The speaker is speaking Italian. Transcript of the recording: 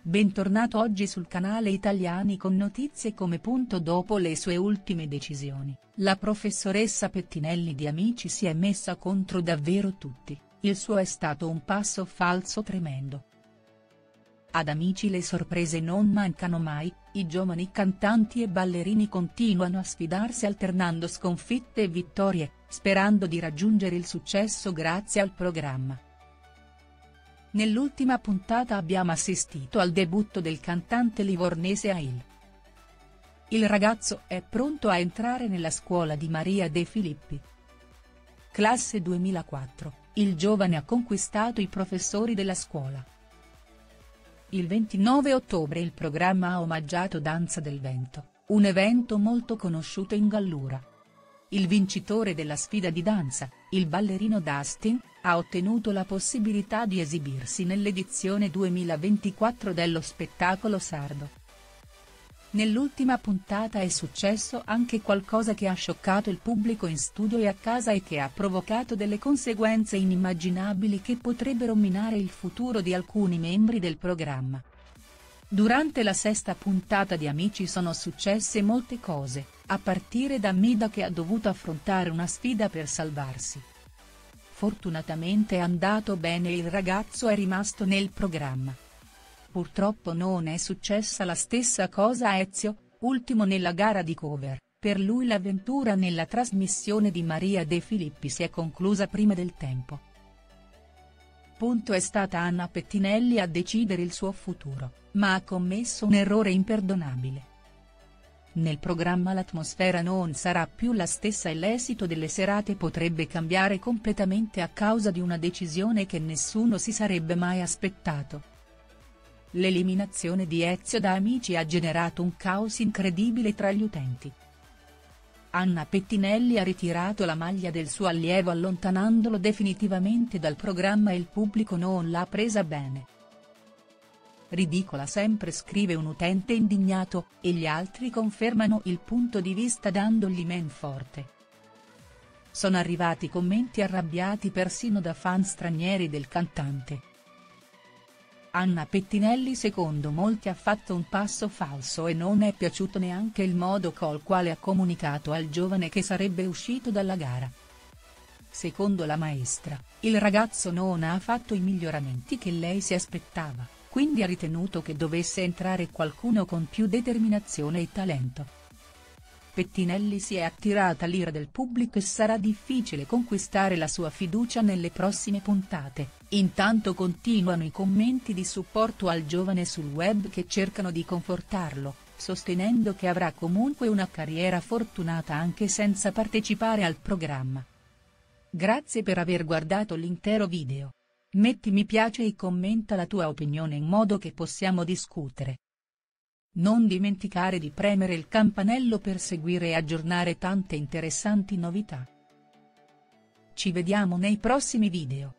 Bentornato oggi sul canale Italiani con notizie come punto dopo le sue ultime decisioni, la professoressa Pettinelli di Amici si è messa contro davvero tutti, il suo è stato un passo falso tremendo. Ad Amici le sorprese non mancano mai, i giovani cantanti e ballerini continuano a sfidarsi alternando sconfitte e vittorie, sperando di raggiungere il successo grazie al programma. Nell'ultima puntata abbiamo assistito al debutto del cantante livornese Ail. Il ragazzo è pronto a entrare nella scuola di Maria De Filippi. Classe 2004, il giovane ha conquistato i professori della scuola. Il 29 ottobre il programma ha omaggiato Danza del Vento, un evento molto conosciuto in Gallura. Il vincitore della sfida di danza, il ballerino Dustin, ha ottenuto la possibilità di esibirsi nell'edizione 2024 dello spettacolo sardo. Nell'ultima puntata è successo anche qualcosa che ha scioccato il pubblico in studio e a casa e che ha provocato delle conseguenze inimmaginabili che potrebbero minare il futuro di alcuni membri del programma. Durante la sesta puntata di Amici sono successe molte cose, a partire da Mida che ha dovuto affrontare una sfida per salvarsi. Fortunatamente è andato bene e il ragazzo è rimasto nel programma. Purtroppo non è successa la stessa cosa a Ezio, ultimo nella gara di cover, per lui l'avventura nella trasmissione di Maria De Filippi si è conclusa prima del tempo. Punto è stata Anna Pettinelli a decidere il suo futuro ma ha commesso un errore imperdonabile. Nel programma l'atmosfera non sarà più la stessa e l'esito delle serate potrebbe cambiare completamente a causa di una decisione che nessuno si sarebbe mai aspettato. L'eliminazione di Ezio da Amici ha generato un caos incredibile tra gli utenti. Anna Pettinelli ha ritirato la maglia del suo allievo allontanandolo definitivamente dal programma e il pubblico non l'ha presa bene ridicola sempre scrive un utente indignato, e gli altri confermano il punto di vista dandogli men forte. Sono arrivati commenti arrabbiati persino da fan stranieri del cantante. Anna Pettinelli secondo molti ha fatto un passo falso e non è piaciuto neanche il modo col quale ha comunicato al giovane che sarebbe uscito dalla gara. Secondo la maestra, il ragazzo non ha fatto i miglioramenti che lei si aspettava quindi ha ritenuto che dovesse entrare qualcuno con più determinazione e talento. Pettinelli si è attirata l'ira del pubblico e sarà difficile conquistare la sua fiducia nelle prossime puntate, intanto continuano i commenti di supporto al giovane sul web che cercano di confortarlo, sostenendo che avrà comunque una carriera fortunata anche senza partecipare al programma. Grazie per aver guardato l'intero video. Metti mi piace e commenta la tua opinione in modo che possiamo discutere. Non dimenticare di premere il campanello per seguire e aggiornare tante interessanti novità. Ci vediamo nei prossimi video.